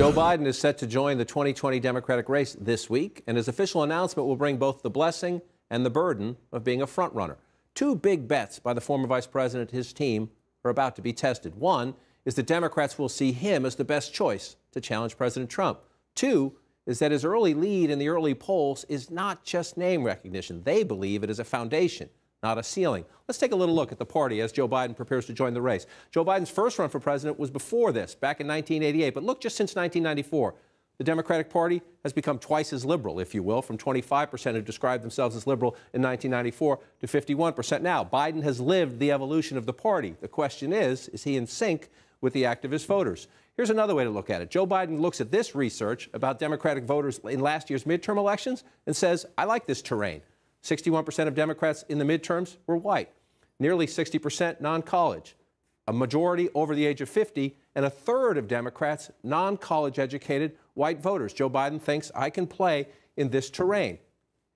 Joe Biden is set to join the 2020 Democratic race this week, and his official announcement will bring both the blessing and the burden of being a frontrunner. Two big bets by the former vice president and his team are about to be tested. One is that Democrats will see him as the best choice to challenge President Trump. Two is that his early lead in the early polls is not just name recognition. They believe it is a foundation not a ceiling. Let's take a little look at the party as Joe Biden prepares to join the race. Joe Biden's first run for president was before this, back in 1988. But look, just since 1994, the Democratic Party has become twice as liberal, if you will, from 25% who described themselves as liberal in 1994 to 51% now. Biden has lived the evolution of the party. The question is, is he in sync with the activist voters? Here's another way to look at it. Joe Biden looks at this research about Democratic voters in last year's midterm elections and says, I like this terrain. 61% of Democrats in the midterms were white, nearly 60% non college, a majority over the age of 50, and a third of Democrats non college educated white voters. Joe Biden thinks I can play in this terrain.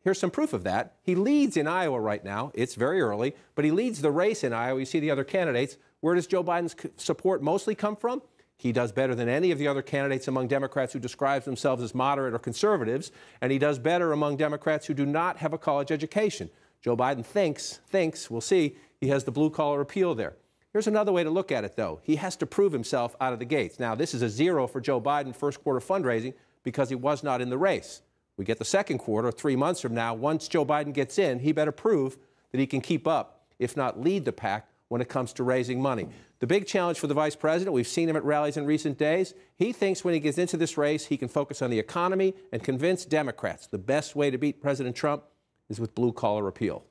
Here's some proof of that. He leads in Iowa right now. It's very early, but he leads the race in Iowa. You see the other candidates. Where does Joe Biden's support mostly come from? He does better than any of the other candidates among Democrats who describe themselves as moderate or conservatives, and he does better among Democrats who do not have a college education. Joe Biden thinks, thinks, we'll see, he has the blue collar appeal there. Here's another way to look at it, though. He has to prove himself out of the gates. Now, this is a zero for Joe Biden first quarter fundraising because he was not in the race. We get the second quarter, three months from now. Once Joe Biden gets in, he better prove that he can keep up, if not lead the pack, when it comes to raising money. The big challenge for the vice president, we've seen him at rallies in recent days, he thinks when he gets into this race, he can focus on the economy and convince Democrats the best way to beat President Trump is with blue collar appeal.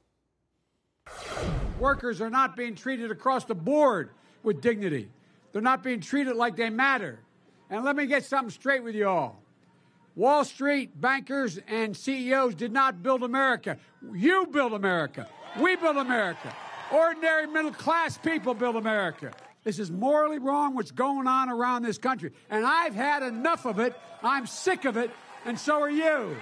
Workers are not being treated across the board with dignity. They're not being treated like they matter. And let me get something straight with you all. Wall Street bankers and CEOs did not build America. You built America. We built America. Ordinary middle class people build America. This is morally wrong what's going on around this country. And I've had enough of it. I'm sick of it. And so are you.